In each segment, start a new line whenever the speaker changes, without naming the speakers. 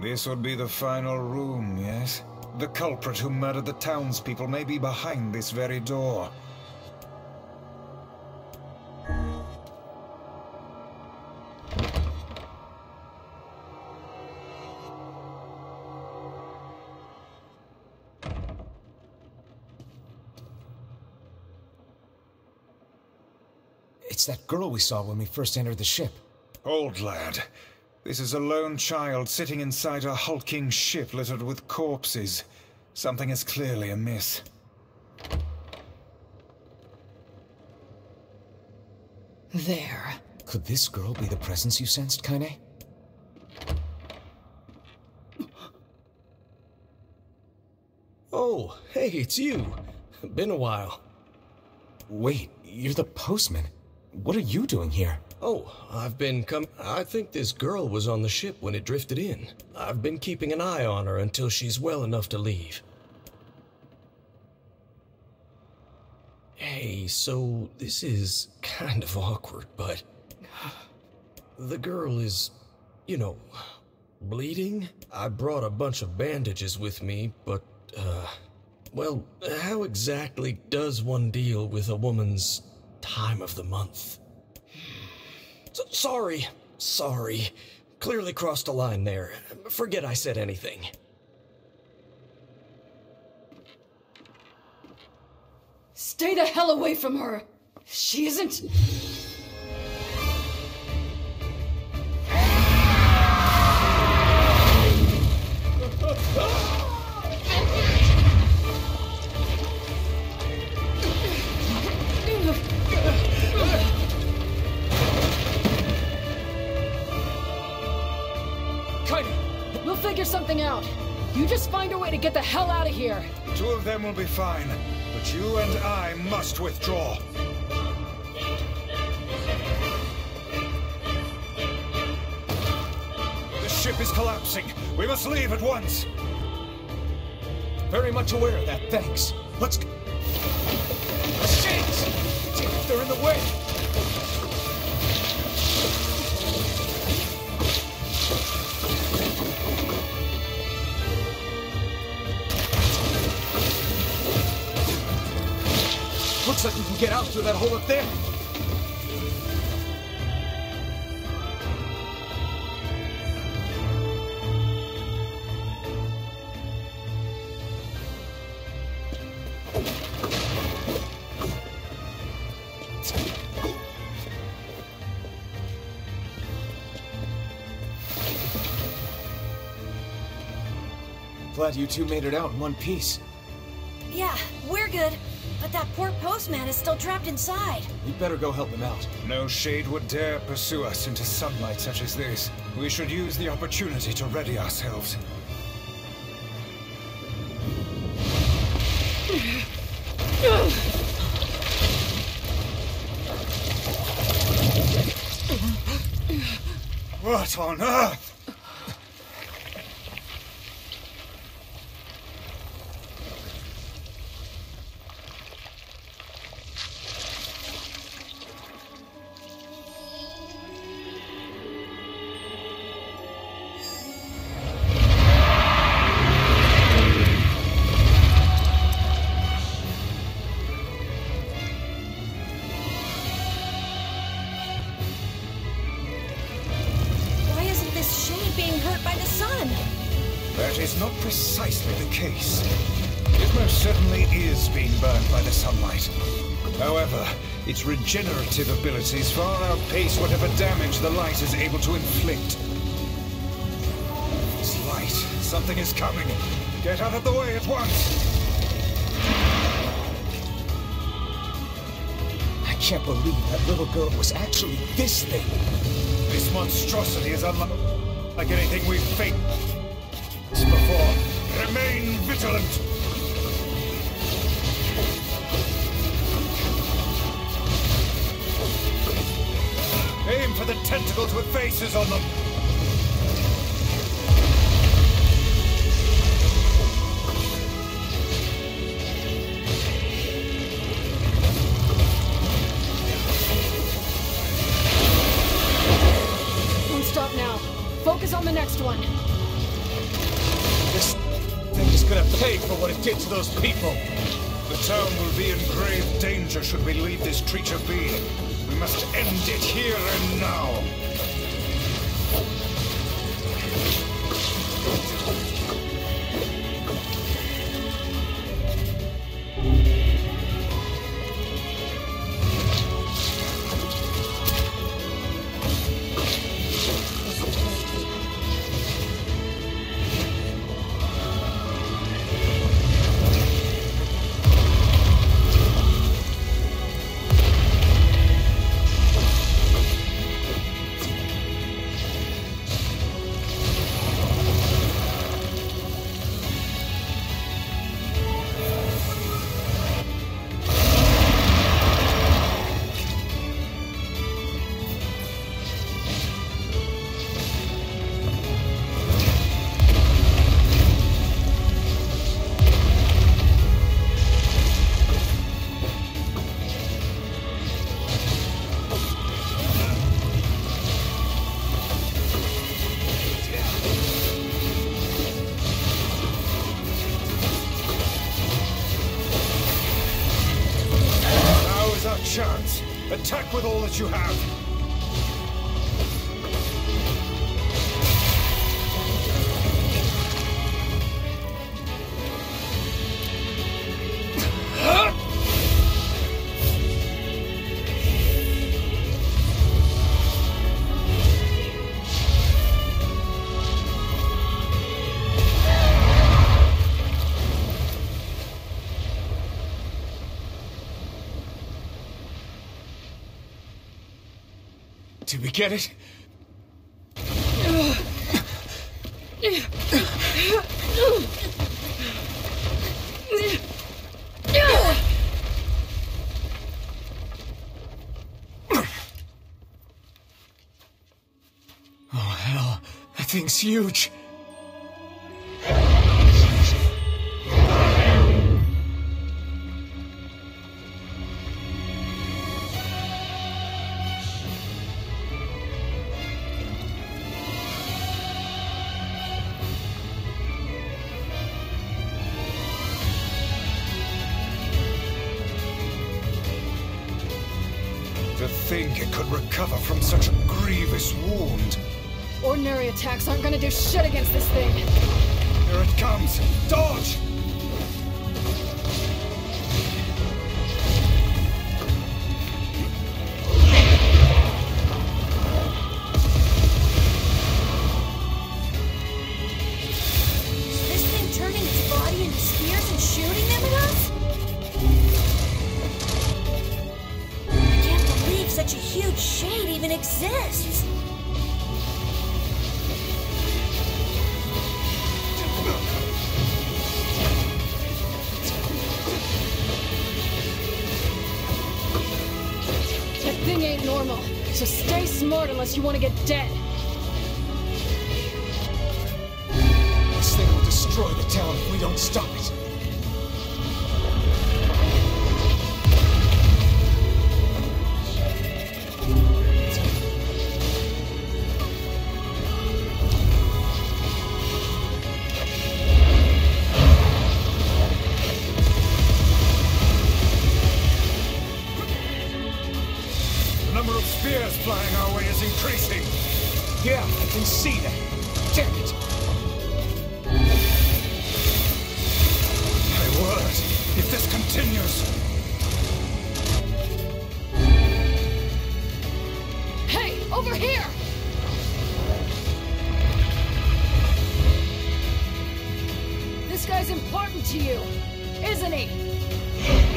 This would be the final room, yes? The culprit who murdered the townspeople may be behind this very door.
It's that girl we saw when we first entered the ship.
Old lad, this is a lone child sitting inside a hulking ship littered with corpses. Something is clearly amiss.
There.
Could this girl be the presence you sensed, Kaine?
Oh, hey, it's you. Been a while.
Wait, you're the postman. What are you doing here?
Oh, I've been com- I think this girl was on the ship when it drifted in. I've been keeping an eye on her until she's well enough to leave. Hey, so this is kind of awkward, but the girl is, you know, bleeding. I brought a bunch of bandages with me, but, uh, well, how exactly does one deal with a woman's time of the month? Sorry, sorry. Clearly crossed a line there. Forget I said anything.
Stay the hell away from her! She isn't. Out. You just find a way to get the hell out of here.
Two of them will be fine, but you and I must withdraw. The ship is collapsing. We must leave at once.
Very much aware of that, thanks. Let's go. Shit! They're in the way! Looks like we can get out through that hole up there. Glad you two made it out in one piece.
Yeah, we're good. But that poor postman is still trapped inside.
You'd better go help him out.
No shade would dare pursue us into sunlight such as this. We should use the opportunity to ready ourselves. What on earth?
By the
sunlight. However, its regenerative abilities far outpace whatever damage the light is able to inflict. This light, something is coming. Get out of the way at once!
I can't believe that little girl was actually this thing.
This monstrosity is unlike like anything we've faced before. Remain vigilant! Tentacles with faces on them!
Don't stop now. Focus on the next one.
This thing is gonna pay for what it did to those people.
Danger should we leave this creature be. We must end it here and now. Now with all that you have.
Did we get it? Oh, hell. That thing's huge.
Ordinary attacks aren't gonna do shit against this thing.
Here it comes. Dodge!
Stay smart unless you want to get dead.
This thing will destroy the town if we don't stop it.
Guy's important to you, isn't he?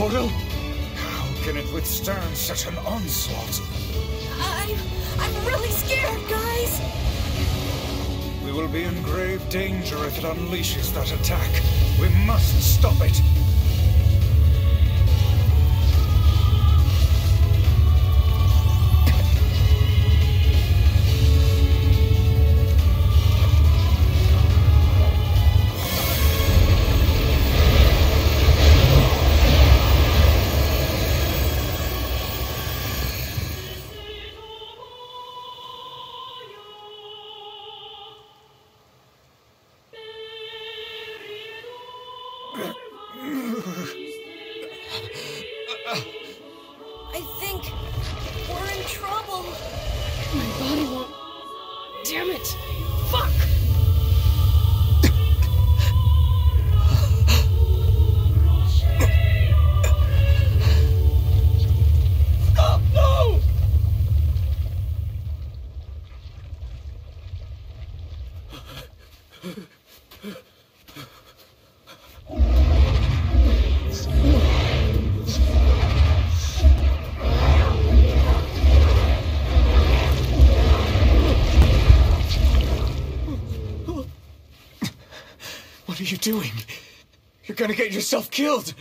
Immortal?
How can it withstand such an onslaught?
I'm. I'm really scared, guys!
We will be in grave danger if it unleashes that attack. We must stop it.
Damn it!
Doing? You're gonna get yourself killed!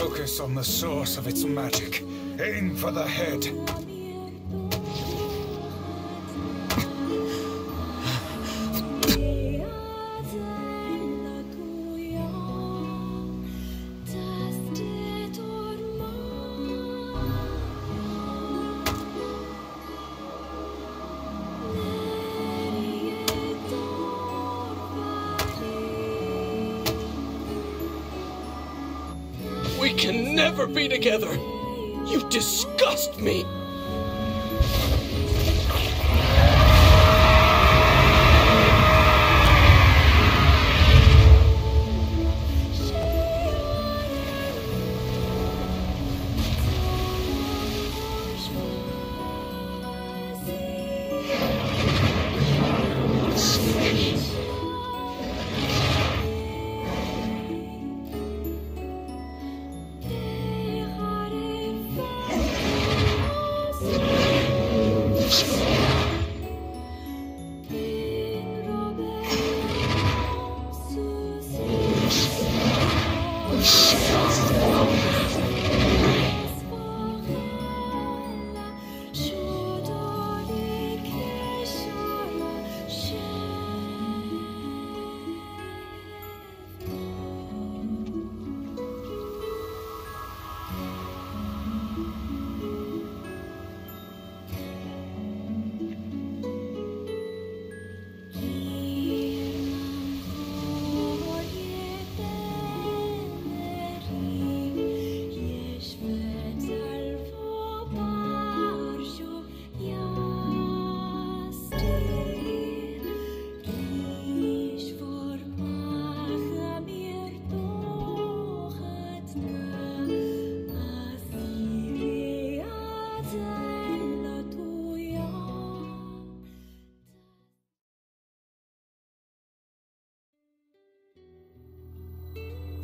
Focus on the source of its magic. Aim for the head.
We can never be together! You disgust me!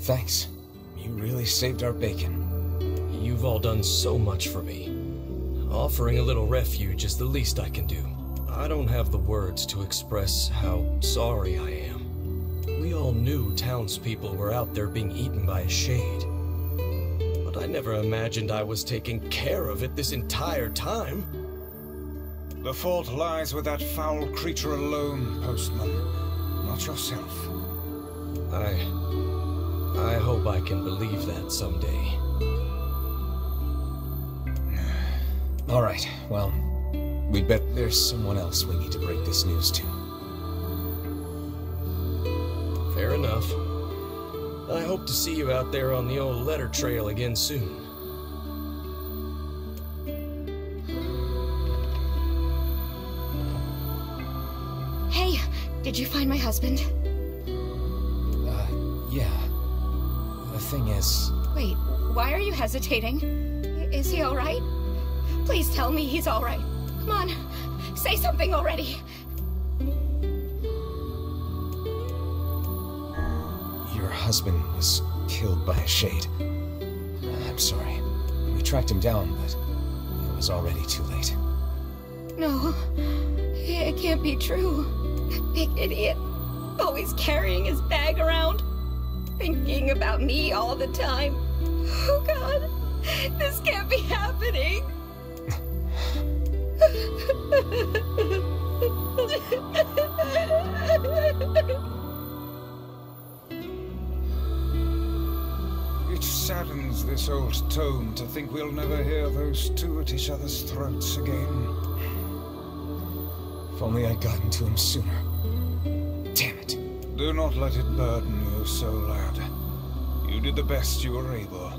Thanks. You really saved our bacon.
You've all done so much for me. Offering a little refuge is the least I can do. I don't have the words to express how sorry I am. We all knew townspeople were out there being eaten by a shade. But I never imagined I was taking care of it this entire time.
The fault lies with that foul creature alone, Postman. Not yourself.
I. I hope I can believe that someday.
All right, well, we bet there's someone else we need to break this news to.
Fair enough. I hope to see you out there on the old letter trail again soon.
Hey, did you find my husband?
Thing is,
Wait, why are you hesitating? Is he alright? Please tell me he's alright. Come on, say something already.
your husband was killed by a shade. I'm sorry. We tracked him down, but it was already too late.
No, it can't be true. That big idiot. Always carrying his bag around. Thinking about me all the time. Oh god, this can't be happening.
It saddens this old tome to think we'll never hear those two at each other's throats again.
If only I'd gotten to him sooner.
Do not let it burden you so, lad. You did the best you were able.